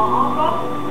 Frau Armbach.